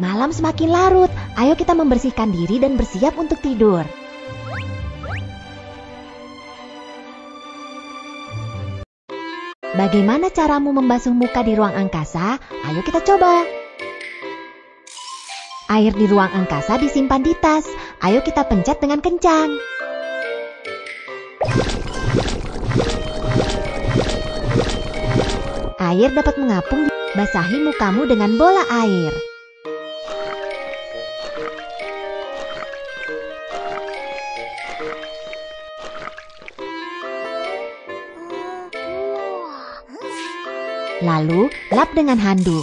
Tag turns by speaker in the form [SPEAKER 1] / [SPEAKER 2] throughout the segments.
[SPEAKER 1] Malam semakin larut, ayo kita membersihkan diri dan bersiap untuk tidur. Bagaimana caramu membasuh muka di ruang angkasa? Ayo kita coba. Air di ruang angkasa disimpan di tas. Ayo kita pencet dengan kencang. Air dapat mengapung. Basahi mukamu dengan bola air. Lalu, lap dengan handuk.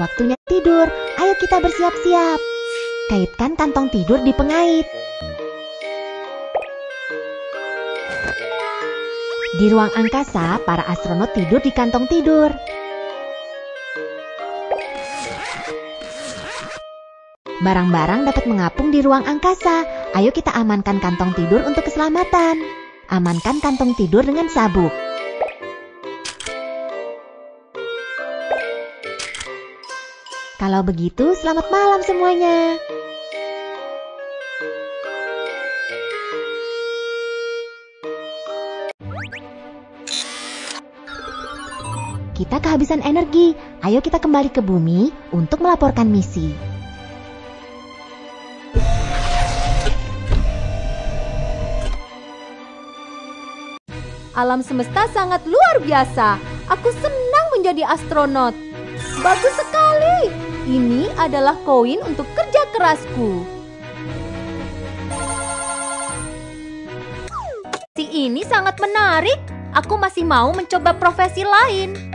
[SPEAKER 1] Waktunya tidur, ayo kita bersiap-siap. Kaitkan kantong tidur di pengait. Di ruang angkasa, para astronot tidur di kantong tidur. Barang-barang dapat mengapung di ruang angkasa. Ayo kita amankan kantong tidur untuk keselamatan. Amankan kantong tidur dengan sabuk. Kalau begitu, selamat malam semuanya. Kita kehabisan energi. Ayo kita kembali ke bumi untuk melaporkan misi.
[SPEAKER 2] Alam semesta sangat luar biasa. Aku senang menjadi astronot. Bagus sekali. Ini adalah koin untuk kerja kerasku. Si ini sangat menarik. Aku masih mau mencoba profesi lain.